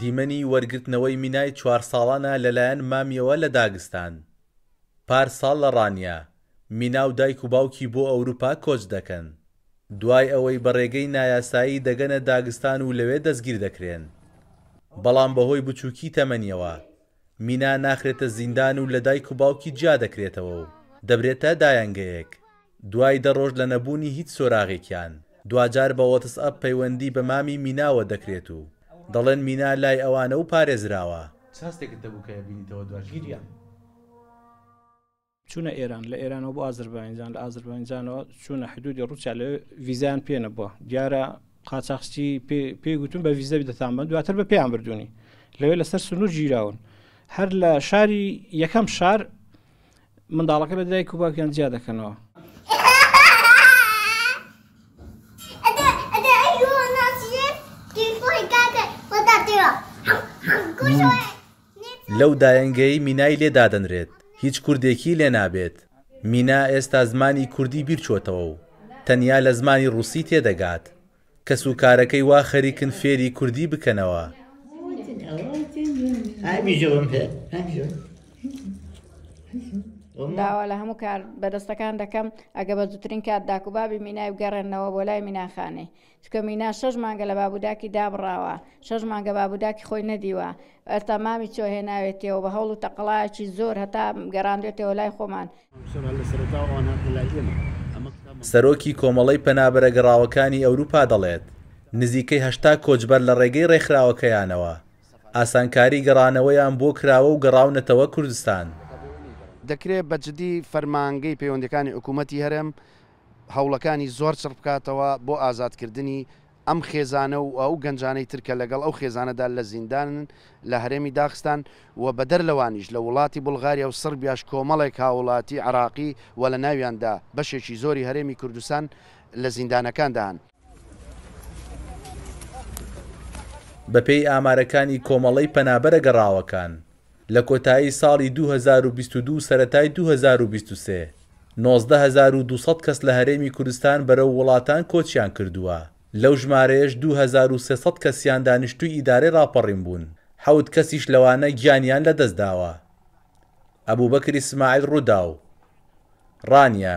دیمەنی وەرگرتنەوەی مینای چوار ساڵانە لەلایەن مامیەوە لە داگستان. پار ساڵ لە ڕانیە، مینا و دایک و باوکی بۆ ئەوروپا کۆچ دەکەن. دوای ئەوەی بە ڕێگەی نایاسایی دەگەنە داگستان و لەوێ دەستگیر دەکرێن. بەڵام بەهۆی بچووکی تەمەنیەوە، مینا ناخرێتە زیندان و لە دایک و باوکی جیا دەکرێتەوە و دەبرێتە دایەنگەیەک. دوای دە ڕۆژ لە نەبوونی هیچ سۆراغێکیان، دواجار بە وەتسئەپ پەیوەندی بە مامی میناوە دەکرێت و دەڵێن مینا لای ئەوانە و پارێزراوە. چ هەستێکت دەبوو کە بینیتەوە دوا گیریام. چوونە ئێران، لە ئێرانەوە بۆ ئازەربایجان، لە ئازەربایجانەوە چوونە حدوودی ڕووسیا لەوێ ڤیزایان پێ نەبووە، دیارە قاچاخچی پێی گوتوون بە ڤیزە دەتان بەن، دواتر بە پێیان بردوونی لەوێ لەسەر سنوور گیراون، هەر لە شاری یەکەم شار منداڵەکە لە دایک و باوکیان جیا دەکەنەوە. لەو دایەنگەی مینای لێ دادەنرێت هیچ کوردێکی لێ نابێت مینا ئێستا زمانی کوردی بیرچۆتەوە و تەنیا لە زمانی ڕووسی تێدەگات کەس و کارەکەی وا خەریکن فێری کوردی بکەنەوە. داوا لە هەموو کاربەدەستەکان دەکەم ئەگە بە زووترین کات داک و بابی مینای بگەڕێننەوە بۆ لای مینا خانی چکە مینا شەش مانگە لە بابوداکی دابڕاوە شەش مانگە بابوداکی خۆی نەدیوە ئەستا مامی چۆ هێناوێتەوە بە هەوڵ و تەقەڵایەکی زۆر هەتا گەڕاندێتەوە لای خۆمان سەرۆکی کۆمەڵەی پەنابەرە گەڕاوەکانی ئەوروپا دەڵێت، نزیکەی هەشتا کۆچبەر لە ڕێگەی ڕێکخراوەکەیانەوە، ئاسانکاری گەڕانەوەیان بۆ کراوە و گەڕاونەتەوە کوردستان. دەکرێت بە جدی فەرمانگەی پەیوەندیەکانی حکومەتی هەرێم هەوڵەکانی زۆر چڕبکاتەوە بۆ ئازادکردنی ئەم خێزانە و ئەو گەنجانەی تر کە لەگەڵ ئەو خێزانەدا لە زیندانن لە هەرێمی داغستان و بەدەر لەوانیش لە وڵاتی بوڵغاریا و سڕبیاش کۆمەڵێک هاوڵاتی عێراقی و لە ناویاندا بەشێکی زۆری هەرێمی کوردستان لە زیندانەکاندا هەن. بەپێی ئامارەکانی کۆمەڵەی پەنابەرە گەڕاوەکان، لە کۆتایی ساڵی دوو هەزار و بیست و دوو و سەرەتای دوو هەزار و بیست و سێ، نۆزدە هەزار و دوو سەد کەس لە هەرێمی کوردستان بەرەو وڵاتان کۆچیان کردووە، لەو ژمارەیەش دوو هەزار و سێ سەد کەسیان دانیشتووی ئیدارەی ڕاپەڕین بوون، حەوت کەسیش لەوانە گیانیان لەدەستداوە. ئەبوبەکر ئیسماعیل ڕووداو، ڕانیە.